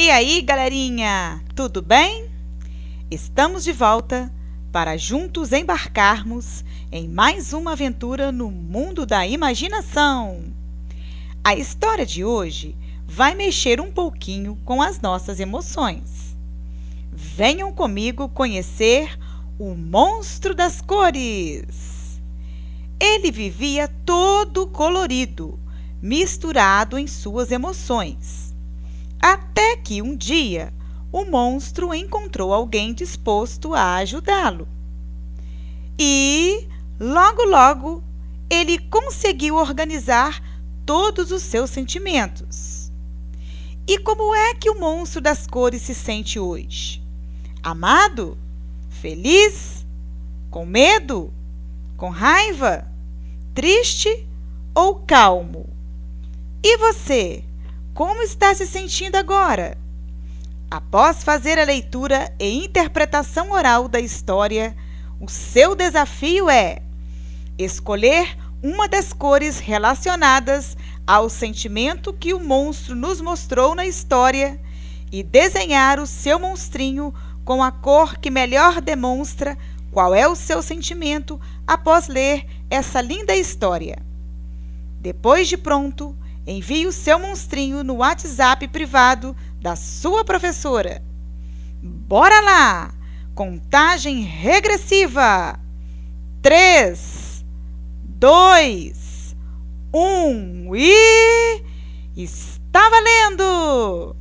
E aí, galerinha, tudo bem? Estamos de volta para juntos embarcarmos em mais uma aventura no mundo da imaginação. A história de hoje vai mexer um pouquinho com as nossas emoções. Venham comigo conhecer o monstro das cores. Ele vivia todo colorido, misturado em suas emoções que um dia o monstro encontrou alguém disposto a ajudá-lo. E, logo, logo, ele conseguiu organizar todos os seus sentimentos. E como é que o monstro das cores se sente hoje? Amado? Feliz? Com medo? Com raiva? Triste ou calmo? E você? Como está se sentindo agora? Após fazer a leitura e interpretação oral da história, o seu desafio é escolher uma das cores relacionadas ao sentimento que o monstro nos mostrou na história e desenhar o seu monstrinho com a cor que melhor demonstra qual é o seu sentimento após ler essa linda história. Depois de pronto, envie o seu monstrinho no WhatsApp privado da sua professora. Bora lá! Contagem regressiva: 3, 2, 1 e. Está valendo!